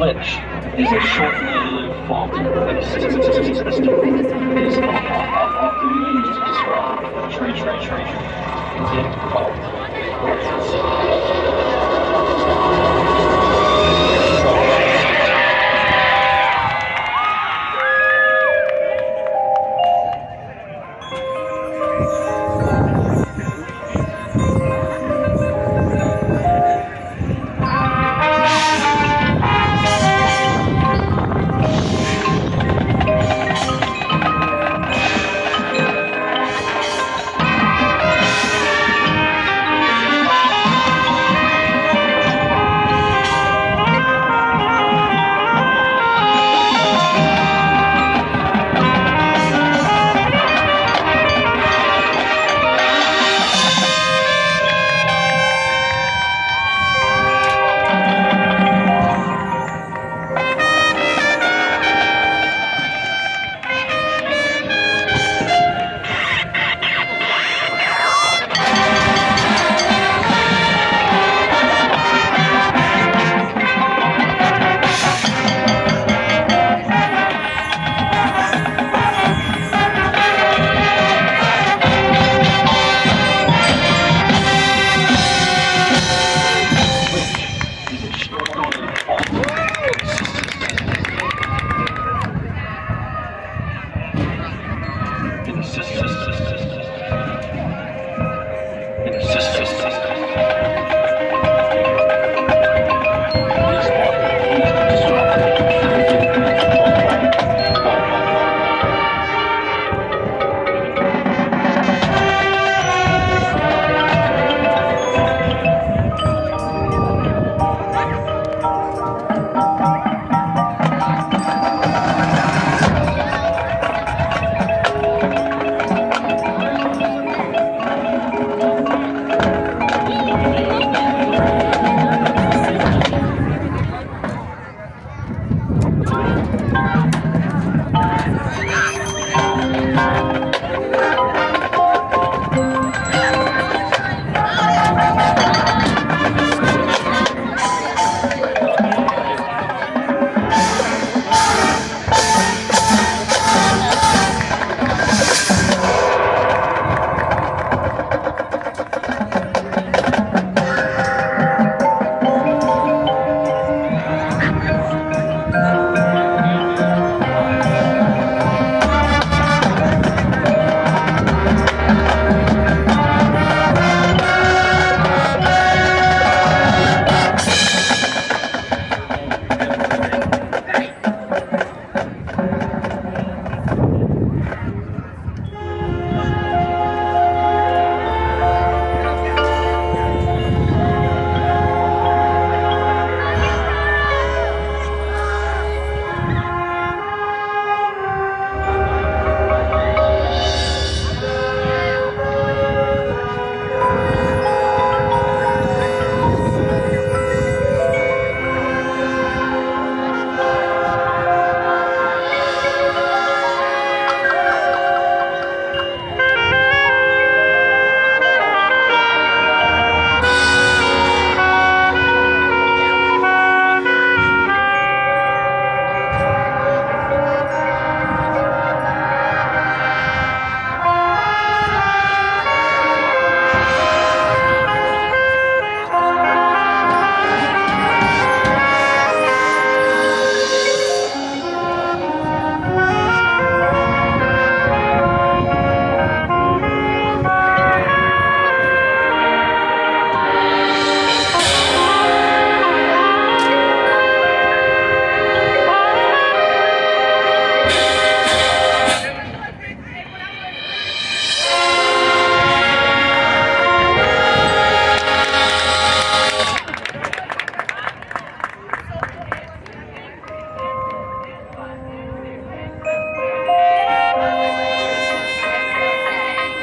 glitch is a short-lived fault that often used to describe trade, trade,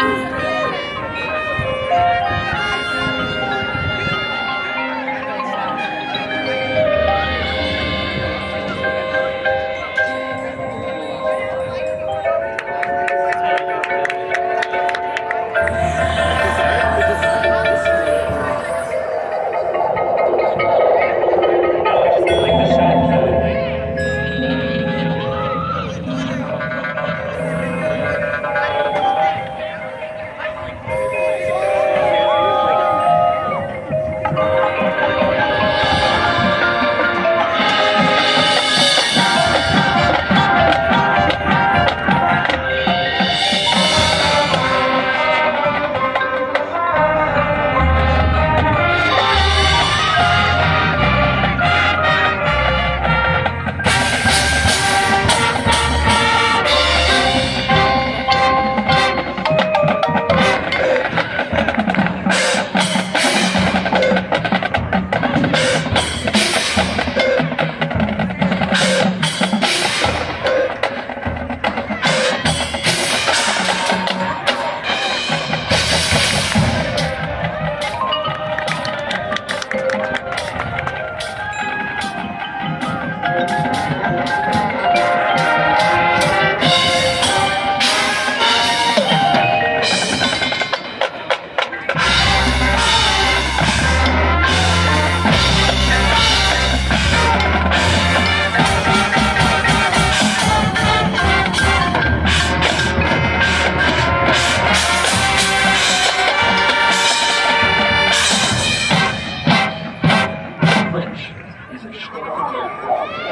Thank you. Yeah.